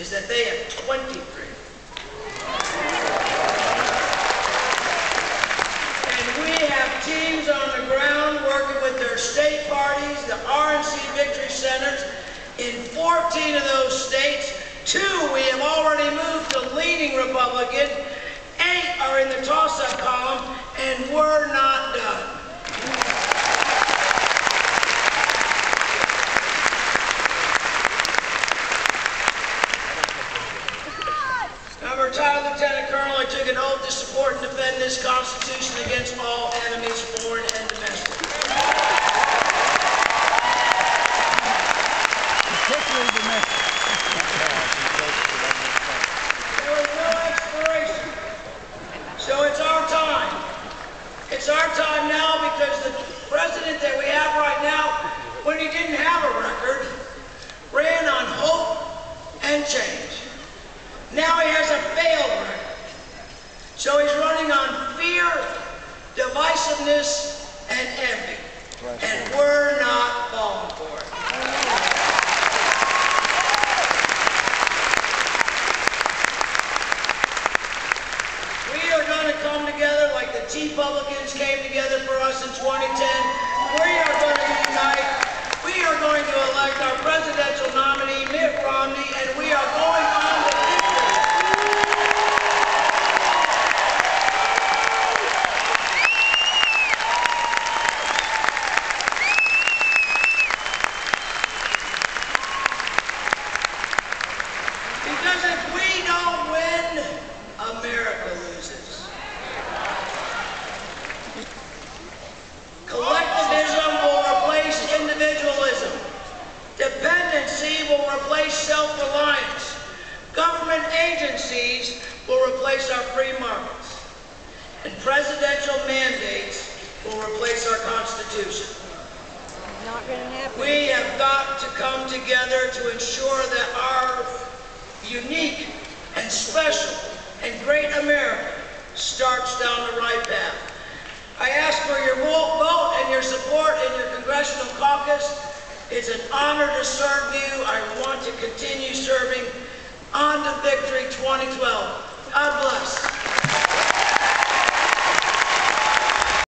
is that they have 23. And we have teams on the ground working with their state parties, the RNC Victory Centers, in 14 of those states. Two we have already moved to leading Republican. Eight are in the toss-up column, and we're not colonel. I took an oath to support and defend this Constitution against all enemies, foreign and domestic. Particularly domestic. There was no expiration. So it's our time. It's our time now because the president that we have right now, when he didn't have a record, ran on hope and change. Now he has a failed record. So he's running on fear, and envy. And we're not falling for it. We are going to come together like the Tea Publicans came together for us in 2010. We are going to unite. We are going to elect our presidential nominee, Mitt Romney, and we are going on to victory. Because if we don't win, America loses. Collectivism will replace individualism. Dependency will replace self-reliance. Government will replace our free markets. And presidential mandates will replace our Constitution. Not gonna happen. We have got to come together to ensure that our unique and special and great America starts down the right path. I ask for your vote and your support in your congressional caucus. It's an honor to serve you. I want to continue serving on to victory 2012. God bless.